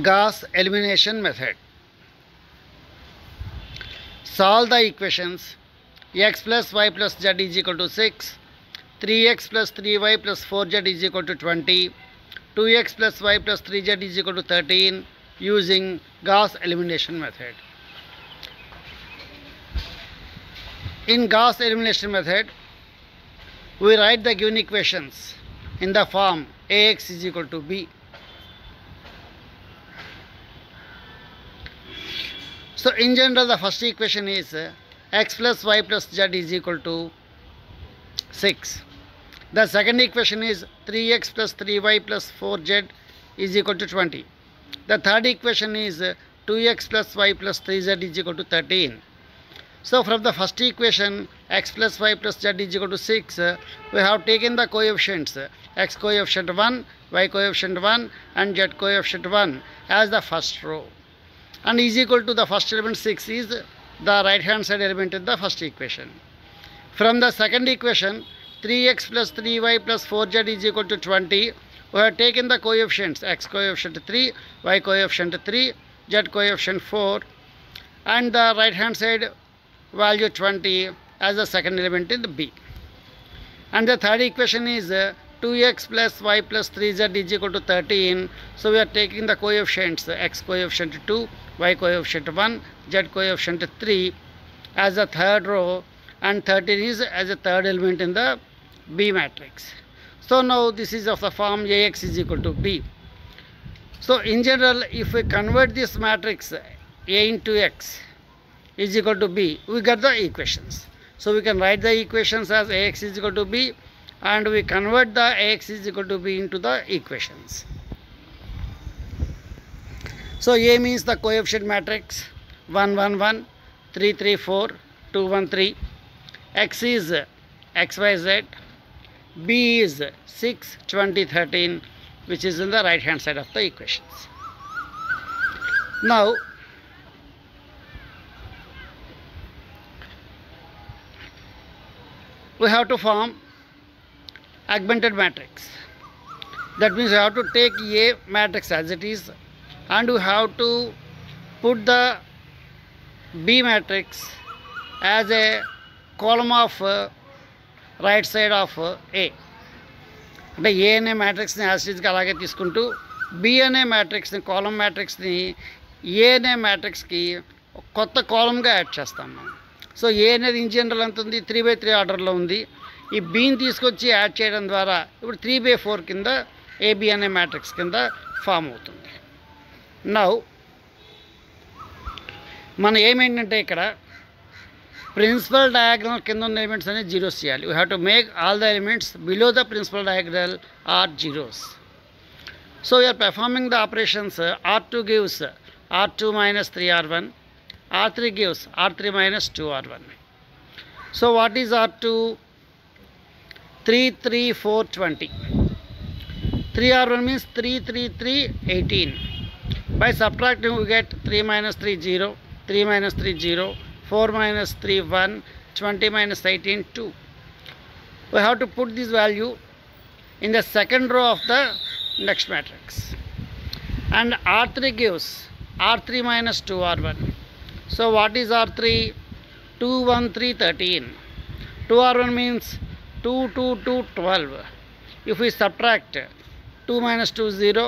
Gauss elimination method. Solve the equations x plus y plus z is equal to 6, 3x plus 3y plus 4z is equal to 20, 2x plus y plus 3z is equal to 13 using Gauss elimination method. In Gauss elimination method, we write the given equations in the form ax is equal to b. So in general the first equation is uh, x plus y plus z is equal to 6. The second equation is 3x plus 3y plus 4z is equal to 20. The third equation is uh, 2x plus y plus 3z is equal to 13. So from the first equation x plus y plus z is equal to 6 uh, we have taken the coefficients uh, x coefficient 1, y coefficient 1 and z coefficient 1 as the first row and is equal to the first element 6 is the right hand side element in the first equation. From the second equation 3x plus 3y plus 4z is equal to 20 we have taken the coefficients x coefficient 3, y coefficient 3, z coefficient 4 and the right hand side value 20 as the second element in the B. And the third equation is 2x plus y plus 3z is equal to 13. So we are taking the coefficients x coefficient 2, y coefficient 1, z coefficient 3 as the third row and 13 is as a third element in the B matrix. So now this is of the form Ax is equal to B. So in general if we convert this matrix A into X is equal to B, we get the equations. So we can write the equations as Ax is equal to B and we convert the Ax is equal to B into the equations. So A means the coefficient matrix 1 1 1 3 3 4 2 1 3 X is X Y Z B is 6 20 13 which is in the right hand side of the equations. Now we have to form augmented matrix. That means you have to take A matrix as it is and you have to put the B matrix as a column of uh, right side of A అంటే A అనే మ్యాట్రిక్స్ని యాసిడ్గా అలాగే తీసుకుంటూ B అనే మ్యాట్రిక్స్ని కాలం మ్యాట్రిక్స్ని ఏ అనే మ్యాట్రిక్స్కి కొత్త కాలంగా add చేస్తాం మనం. సో ఏ అనేది ఇన్ జనరల్ ఎంత ఉంది? త్రీ బై త్రీ ఆర్డర్లో ఉంది. ఈ బీని తీసుకొచ్చి యాడ్ చేయడం ద్వారా ఇప్పుడు త్రీ బై ఫోర్ కింద ఏబి అనే మ్యాట్రిక్స్ కింద ఫామ్ అవుతుంది నౌ మన ఏమేంటంటే ఇక్కడ ప్రిన్సిపల్ డయాగ్రల్ కింద ఉన్న ఎలిమెంట్స్ అనేది జీరోస్ చేయాలి we have to make all the elements below the principal diagonal are zeros so we are performing the operations R two gives R two minus three R one R three gives R three minus two R one so what is R two 3, 3, 4, 20. 3 R1 means 3, 3, 3, 18. By subtracting we get 3 minus 3, 0. 3 minus 3, 0. 4 minus 3, 1. 20 minus 18, 2. We have to put this value in the second row of the next matrix. And R3 gives R3 minus 2R1. So what is R3? 2, 1, 3, 13. 2R1 means 2 2 2 12 if we subtract 2 minus 2 0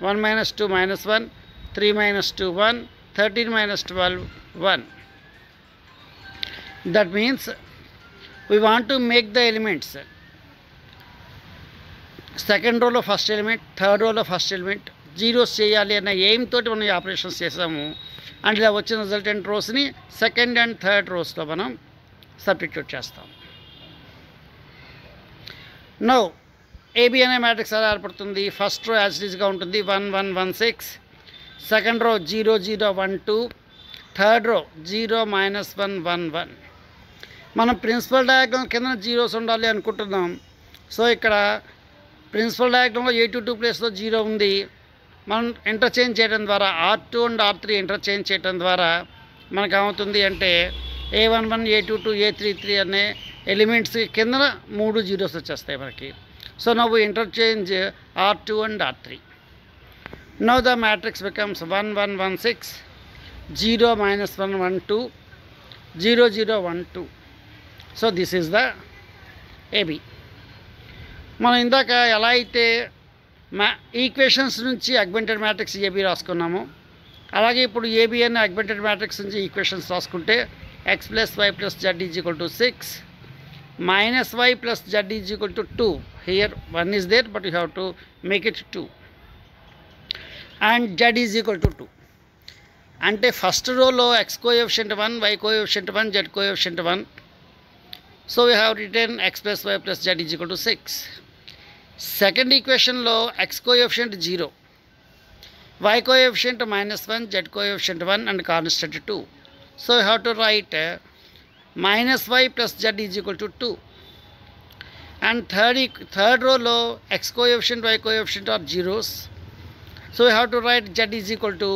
1 minus 2 minus 1 3 minus 2 1 13 minus 12 1 that means we want to make the elements. Second రోలో first element third రోలో first element zeros చేయాలి అన్న aim తోటి మనం ఈ operations చేసాము. And ఇలా వచ్చిన రిజల్టెంట్ రోస్ని సెకండ్ అండ్ థర్డ్ రోస్లో మనం సబ్స్టిట్యూట్ చేస్తాం. నో ఏబి అనే మ్యాట్రిక్స్ ఎలా ఏర్పడుతుంది. ఫస్ట్ రో యాజిటీజ్గా ఉంటుంది. One one one six second row zero zero one two third row zero minus one one one మనం ప్రిన్సిపల్ డయాగ్రామ్ కింద జీరోస్ ఉండాలి అనుకుంటున్నాం. సో ఇక్కడ ప్రిన్సిపల్ డయాగ్రామ్లో ఏ టూ టూ ప్లేస్లో జీరో ఉంది. మనం ఇంటర్చేంజ్ చేయడం ద్వారా R two and R three interchange చేయడం ద్వారా మనకు ఏమవుతుంది అంటే A one one A two two A three three అనే ఎలిమెంట్స్ కింద మూడు జీరోస్ వచ్చేస్తాయి మనకి. So now interchange R two and R three now the matrix becomes one one one six zero minus one one two zero zero one two so this is the A B మనం ఇందాక ఎలా అయితే మ్యా equations నుంచి augmented matrix AB రాసుకున్నాము అలాగే ఇప్పుడు AB అనే augmented matrix నుంచి ఈక్వేషన్స్ రాసుకుంటే x plus y plus z is equal to six minus y plus z is equal to two here one is there but you have to make it two and z is equal to two అంటే first రోలో x coefficient one y coefficient one z coefficient one so we have return x plus y plus z is equal to six second ఈక్వేషన్లో x coefficient zero y coefficient minus one z coefficient one and constant two so you have to write minus y plus z is equal to two and third third రోలో x coefficient y coefficient are zeros so you have to write z is equal to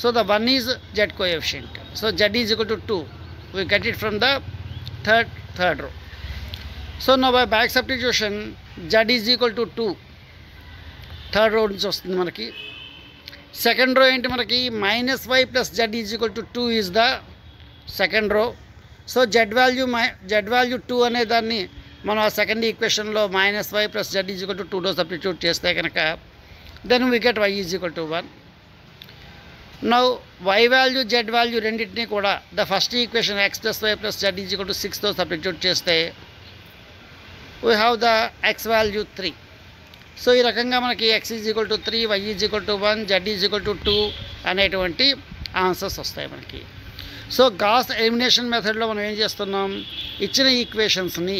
so the one is z coefficient so z is equal to two we get it from the third third row so నా by back substitution z is equal to two third row నుంచి వస్తుంది మనకి second row ఏంటి మనకి minus y plus z is equal to two is the second row so z value my z value two అనే దాన్ని మనం ఆ second ఈక్వేషన్లో minus y plus z is equal to టూలో సబ్స్టిట్యూట్ చేస్తే కనుక then we get y is equal to one now y value z value రెండింటినీ కూడా the first equation x plus y plus z is equal to సిక్స్తో substitute చేస్తే we have the x value three so ఈ రకంగా మనకి x is equal to three y is equal to one z is equal to two అనేటువంటి answers వస్తాయి మనకి. So Gauss elimination మెథడ్లో మనం ఏం చేస్తున్నాం? ఇచ్చిన ఈక్వేషన్స్ని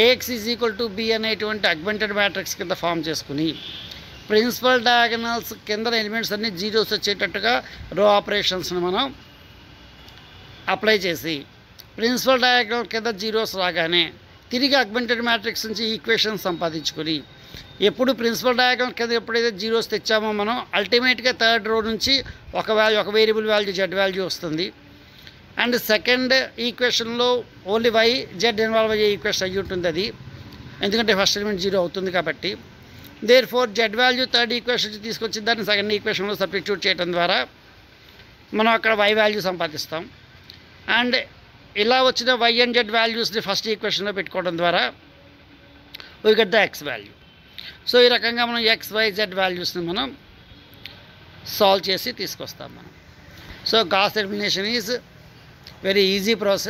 AX is equal to B అనేటువంటి అగ్మెంటెడ్ మ్యాట్రిక్స్ కింద ఫామ్ చేసుకుని ప్రిన్సిపల్ డయాగనల్స్ కింద ఎలిమెంట్స్ అన్ని జీరోస్ వచ్చేటట్టుగా రో ఆపరేషన్స్ని మనం అప్లై చేసి ప్రిన్సిపల్ డయాగ్రామ్ కింద జీరోస్ రాగానే తిరిగి అగ్మెంటెడ్ మ్యాట్రిక్స్ నుంచి ఈక్వేషన్ సంపాదించుకొని ఎప్పుడు ప్రిన్సిపల్ డయాగ్రామ్ కింద ఎప్పుడైతే జీరోస్ తెచ్చామో మనం అల్టిమేట్గా థర్డ్ రో నుంచి ఒక వాల్యూ ఒక వేరియబుల్ వాల్యూ జెడ్ వాల్యూ వస్తుంది. అండ్ సెకండ్ ఈక్వేషన్లో ఓన్లీ వై జెడ్ ఇన్వాల్వ్ అయ్యే ఈక్వేషన్ అయ్యి ఉంటుంది అది. ఎందుకంటే ఫస్ట్ ఎలిమెంట్ జీరో అవుతుంది కాబట్టి. Therefore z value third equation తీసుకొచ్చి దాన్ని సెకండ్ ఈక్వేషన్లో సబ్స్టిట్యూట్ చేయడం ద్వారా మనం అక్కడ వై వాల్యూ సంపాదిస్తాం. అండ్ ఇలా వచ్చిన వై అండ్ జెడ్ వాల్యూస్ని ఫస్ట్ ఈక్వేషన్లో పెట్టుకోవడం ద్వారా we get the x value so ఈ రకంగా మనం ఎక్స్ వై జెడ్ వాల్యూస్ని మనం సాల్వ్ చేసి తీసుకొస్తాం మనం. So Gauss elimination is very easy process